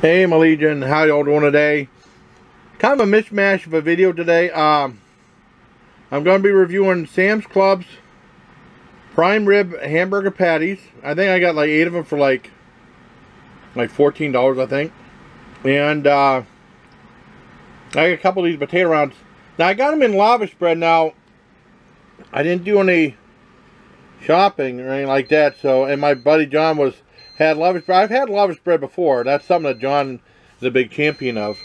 Hey my Legion, how y'all doing today? Kind of a mishmash of a video today. Um, I'm going to be reviewing Sam's Club's prime rib hamburger patties. I think I got like eight of them for like like $14 I think. And uh, I got a couple of these potato rounds. Now I got them in lavish bread. Now I didn't do any shopping or anything like that. So and my buddy John was had lavish bread. I've had lavish bread before. That's something that John is a big champion of.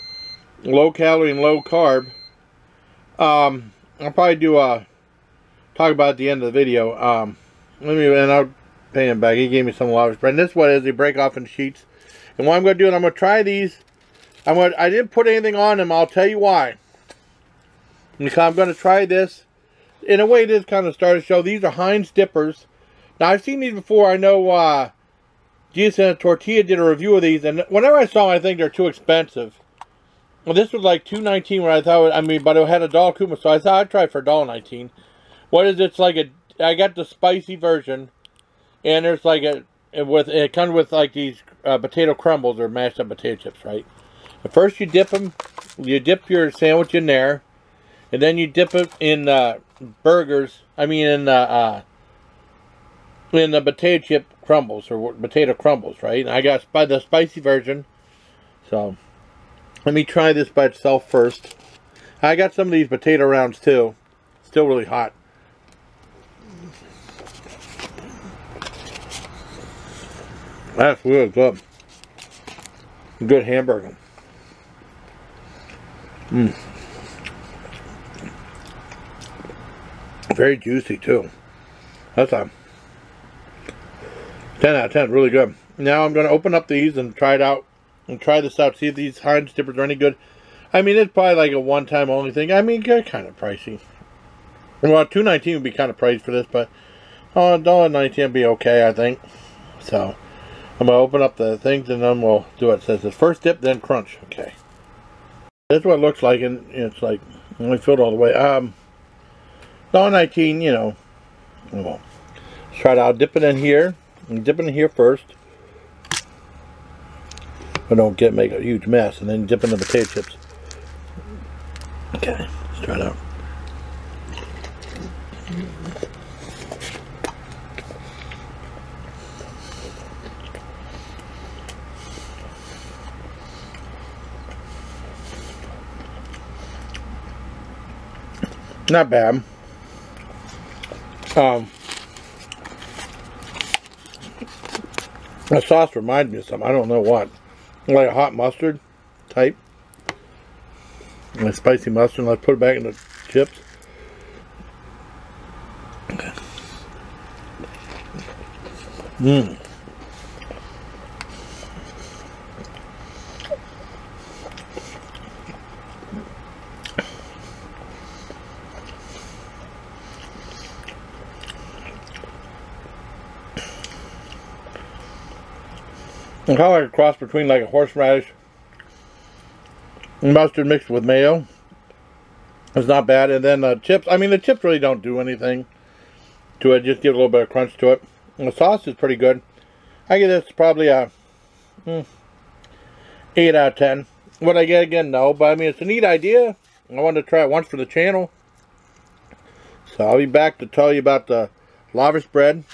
Low calorie and low carb. Um, I'll probably do a talk about at the end of the video. Um, let me and I'll pay him back. He gave me some lavish bread. And this one is they break off in sheets. And what I'm going to do is I'm going to try these. I'm going. I didn't put anything on them. I'll tell you why. Because I'm going to try this. In a way, this kind of started to show. These are Heinz dippers. Now I've seen these before. I know. Uh, GSN Tortilla did a review of these, and whenever I saw them, I think they're too expensive. Well, this was like two nineteen when I thought, I mean, but it had a dollar coupon, so I thought I'd try for a dollar nineteen. What is it? It's like a, I got the spicy version, and there's like a, with it comes with like these uh, potato crumbles or mashed up potato chips, right? But first you dip them, you dip your sandwich in there, and then you dip it in uh, burgers. I mean, in uh, in the potato chip crumbles or potato crumbles, right? And I got by the spicy version. So let me try this by itself first. I got some of these potato rounds too. Still really hot. That's really good. Good hamburger. Mmm. Very juicy too. That's a 10 out of 10, really good. Now I'm going to open up these and try it out and try this out, see if these Heinz dippers are any good. I mean, it's probably like a one-time only thing. I mean, they're kind of pricey. Well, two nineteen would be kind of pricey for this, but dollar nineteen would be okay, I think. So I'm gonna open up the things and then we'll do what it says. It's first dip, then crunch. Okay. That's what it looks like, and it's like only filled all the way. Um, dollar nineteen, you know. Well, let's try it out. Dip it in here. I'm dipping in here first. I don't get make a huge mess, and then dip in the potato chips. Okay, let's try it out. Not bad. Um, The sauce reminds me of something. I don't know what. Like a hot mustard type. A spicy mustard. Let's put it back in the chips. Mmm. Kind of like a cross between like a horseradish mustard mixed with mayo. It's not bad. And then the chips, I mean the chips really don't do anything to it. Just give a little bit of crunch to it. And the sauce is pretty good. I give this probably a mm, 8 out of 10. Would I get again? No. But I mean it's a neat idea. I wanted to try it once for the channel. So I'll be back to tell you about the lavish bread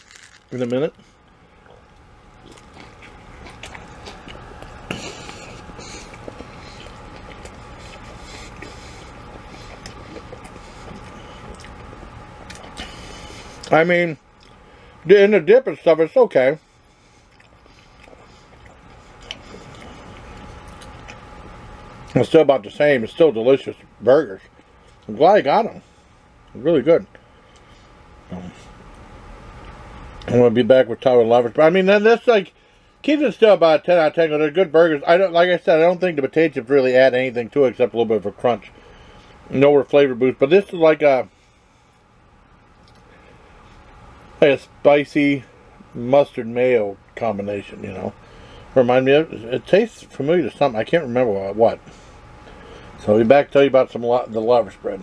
in a minute. I mean, in the dip and stuff, it's okay. It's still about the same. It's still delicious burgers. I'm glad I got them. Really good. I'm going to be back with Tyler Lovers. But I mean, then this like keeps it still about 10 out of 10. They're good burgers. I don't, like I said, I don't think the potato chips really add anything to it except a little bit of a crunch. No flavor boost. But this is like a like a spicy mustard mayo combination, you know. Remind me of, it tastes familiar to something. I can't remember what. So I'll be back to tell you about some the lavish bread.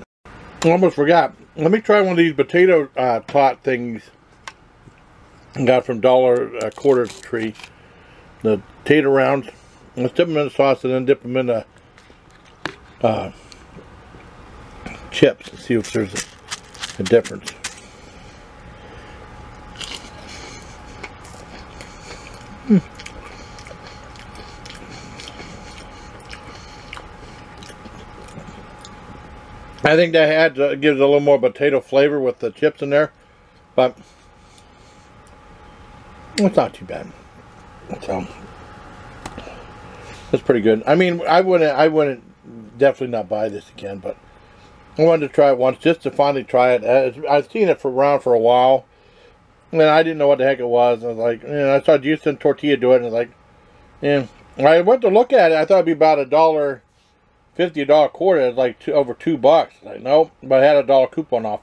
Almost forgot. Let me try one of these potato uh, tot things I got from Dollar uh, Quarter Tree. The tater rounds. Let's dip them in the sauce and then dip them in the uh, chips to see if there's a, a difference. I think that adds uh, gives a little more potato flavor with the chips in there, but it's not too bad. So that's pretty good. I mean, I wouldn't, I wouldn't definitely not buy this again, but I wanted to try it once just to finally try it. I've seen it for around for a while, and I didn't know what the heck it was. I was like, you know, I saw Houston Tortilla do it, and I was like, yeah. I went to look at it. I thought it'd be about a dollar fifty, a dollar quarter. is like two, over two bucks. Like, nope, but I had a dollar coupon off.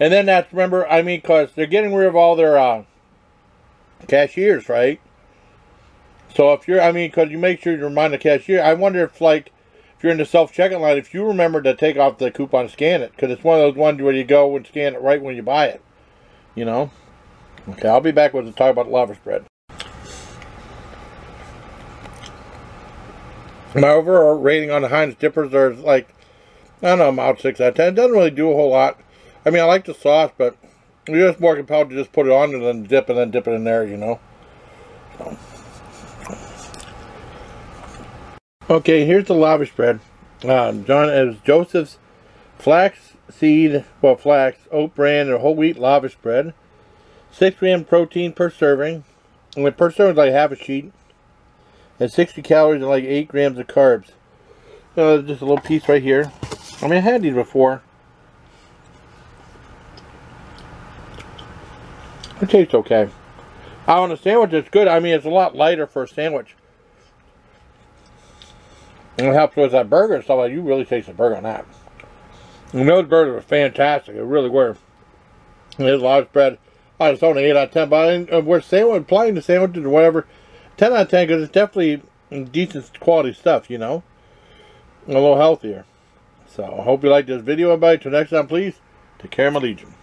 And then that's remember, I mean, because they're getting rid of all their uh, cashiers, right? So if you're, I mean, because you make sure you remind the cashier. I wonder if, like, if you're in the self-checkout line, if you remember to take off the coupon, scan it, because it's one of those ones where you go and scan it right when you buy it. You know. Okay, I'll be back with the talk about lavish bread. My overall rating on the Heinz dippers are like, I don't know, about 6 out of 10. It doesn't really do a whole lot. I mean, I like the sauce, but you're just more compelled to just put it on and then dip and then dip it in there, you know. Okay, here's the lavish bread. Uh, John is Joseph's flax seed, well, flax, oat bran, and whole wheat lavish bread. 6 gram protein per serving. And per serving is like half a sheet. And 60 calories and like 8 grams of carbs. Uh, just a little piece right here. I mean, I had these before. It tastes okay. On a sandwich, it's good. I mean, it's a lot lighter for a sandwich. And it helps with that burger and stuff like You really taste the burger on that. And those burgers were fantastic. They really were. There's a lot of spread. I was only 8 out of 10, but I, uh, we're sandwich, applying the sandwiches or whatever. 10 out of 10 because it's definitely decent quality stuff, you know. A little healthier. So, I hope you liked this video, everybody. Till next time, please, take care of my Legion.